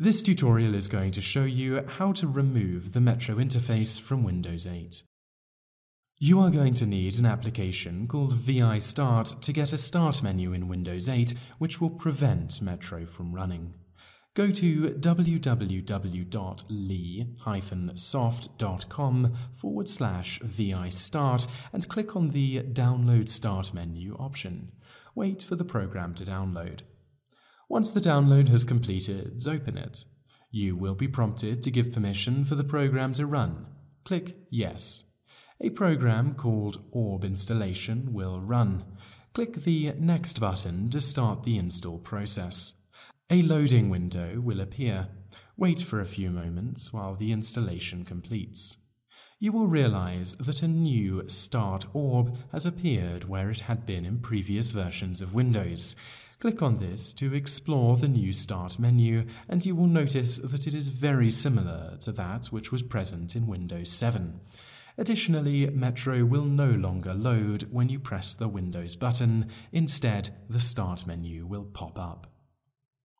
This tutorial is going to show you how to remove the Metro interface from Windows 8. You are going to need an application called ViStart to get a start menu in Windows 8 which will prevent Metro from running. Go to www.lee-soft.com forward slash ViStart and click on the Download Start menu option. Wait for the program to download. Once the download has completed, open it. You will be prompted to give permission for the program to run. Click Yes. A program called Orb Installation will run. Click the Next button to start the install process. A loading window will appear. Wait for a few moments while the installation completes. You will realize that a new Start Orb has appeared where it had been in previous versions of Windows. Click on this to explore the new Start menu, and you will notice that it is very similar to that which was present in Windows 7. Additionally, Metro will no longer load when you press the Windows button. Instead, the Start menu will pop up.